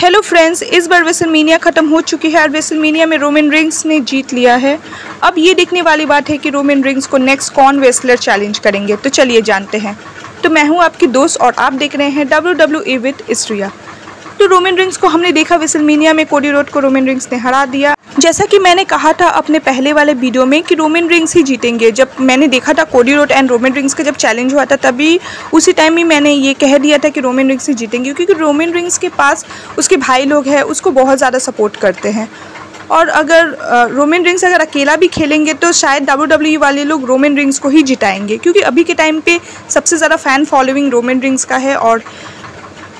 Hello friends इस बार वेसलमीनिया ख़त्म हो चुकी है और वेसलमीनिया में रोमन रिंग्स ने जीत लिया है। अब ये देखने वाली बात है कि रोमन रिंग्स को नेक्स्ट कौन वेस्लर चैलेंज करेंगे? तो चलिए जानते हैं। तो मैं हूँ आपकी दोस्त और आप देख रहे हैं डब्ल्यू डब्ल्यू ए विथ इस्ट्रिया तो रोमन रिंग्स को हमने देखा वेसलमीनिया में कोडी रोड को रोमन रिंग्स ने हरा दिया। जैसा कि मैंने कहा था अपने पहले वाले वीडियो में कि रोमन रिंग्स ही जीतेंगे। जब मैंने देखा था कोडी रोड एंड रोमन रिंग्स का जब चैलेंज हुआ था, तभी उसी टाइम ही मैंने ये कह दिया था कि रोमन रिंग्स ही जीतेंगे, क्योंकि रोमन रिंग्स के पास उसके भाई लोग हैं, उसको बहुत ज़्यादा सपोर्ट करते हैं। और अगर रोमन रिंग्स अगर अकेला भी खेलेंगे तो शायद डब्ल्यू डब्ल्यू e वाले लोग रोमन रिंग्स को ही जिताएँगे, क्योंकि अभी के टाइम पे सबसे ज़्यादा फ़ैन फॉलोइंग रोमन रिंग्स का है और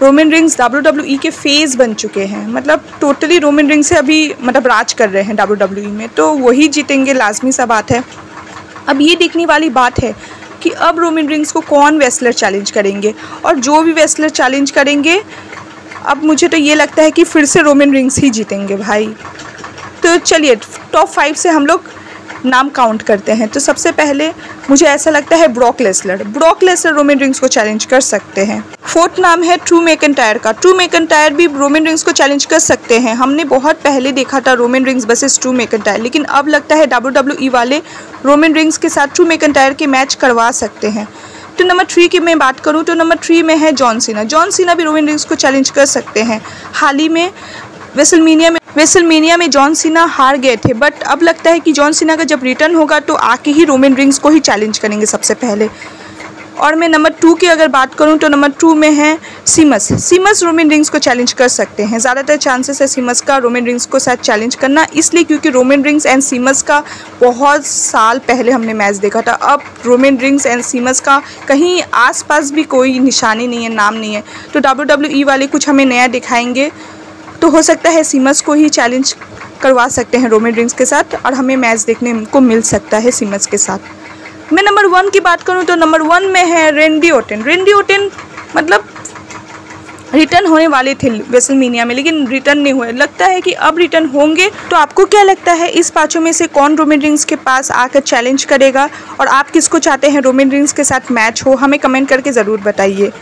Roman Reigns W W E के फ़ेज़ बन चुके हैं। मतलब टोटली रोमन रिंग्स से अभी मतलब राज कर रहे हैं डब्ल्यू डब्ल्यू ई में। तो वही जीतेंगे लाजमी सा बात है। अब ये देखने वाली बात है कि अब रोमन रिंग्स को कौन वेस्लर चैलेंज करेंगे? और जो भी वेस्लर चैलेंज करेंगे, अब मुझे तो ये लगता है कि फिर से रोमन रिंग्स ही जीतेंगे भाई। तो चलिए टॉप फाइव से हम लोग नाम काउंट करते हैं। तो सबसे पहले मुझे ऐसा लगता है Brock Lesnar. Brock Lesnar Roman Reigns को चैलेंज कर सकते हैं। फोर्थ नाम है ट्रू मेकन टायर का। ट्रू मेकन टायर भी रोमन रिंग्स को चैलेंज कर सकते हैं। हमने बहुत पहले देखा था Roman Reigns versus Drew McIntyre लेकिन अब लगता है डब्ल्यू डब्ल्यू ई वाले रोमन रिंग्स के साथ ट्रू मेकन टायर के मैच करवा सकते हैं। तो नंबर थ्री की मैं बात करूँ तो नंबर थ्री में है जॉन सीना जॉन सीना भी रोमन रिंग्स को चैलेंज कर सकते हैं। हाल ही में वेसलमीनिया में वेसलमेनिया में जॉन सीना हार गए थे बट अब लगता है कि जॉन सीना का जब रिटर्न होगा तो आके ही रोमन रिंग्स को ही चैलेंज करेंगे सबसे पहले। और मैं नंबर टू की अगर बात करूँ तो नंबर टू में है सीमस सीमस रोमन रिंग्स को चैलेंज कर सकते हैं। ज़्यादातर चांसेस है सीमस का रोमन रिंग्स को साथ चैलेंज करना, इसलिए क्योंकि रोमन रिंग्स एंड सीमस का बहुत साल पहले हमने मैच देखा था। अब रोमन रिंग्स एंड सीमस का कहीं आसपास भी कोई निशानी नहीं है, नाम नहीं है। तो ई वाले कुछ हमें नया दिखाएँगे। तो हो सकता है सीमस को ही चैलेंज करवा सकते हैं रोमन रिंग्स के साथ और हमें मैच देखने को मिल सकता है सीमस के साथ। मैं नंबर वन की बात करूँ तो नंबर वन में है रेंडी ओटेन रेंडी ओटेन मतलब रिटर्न होने वाले थे वेसलमीनिया में, लेकिन रिटर्न नहीं हुए। लगता है कि अब रिटर्न होंगे तो आपको क्या लगता है इस पाँचों में से कौन रोमन रिंग्स के पास आकर चैलेंज करेगा और आप किसको चाहते हैं रोमन रिंग्स के साथ मैच हो, हमें कमेंट करके ज़रूर बताइए।